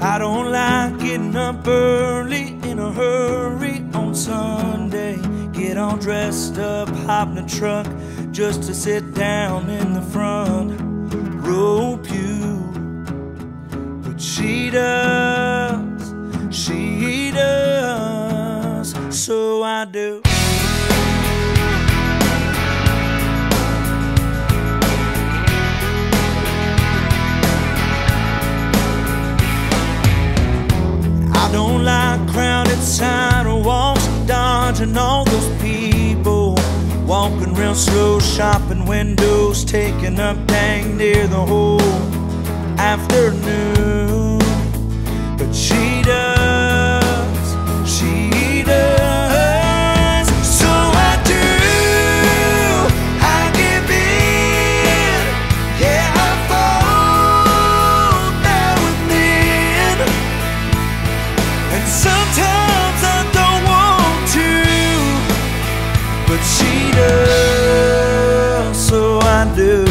I don't like getting up early in a hurry on Sunday. Get all dressed up, hop in the truck just to sit down in the front row pew. But she does, she dodging all those people. Walking real slow, shopping windows, taking up dang near the whole afternoon. But she does, but she does, so I do.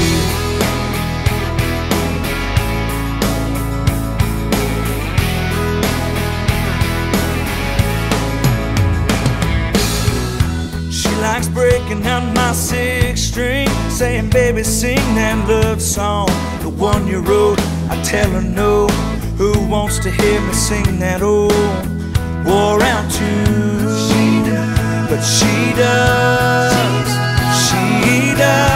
She likes breaking out my six string, saying, Baby, sing that love song, the one you wrote. I tell her no. Who wants to hear me sing that old wore out tune? But she does, she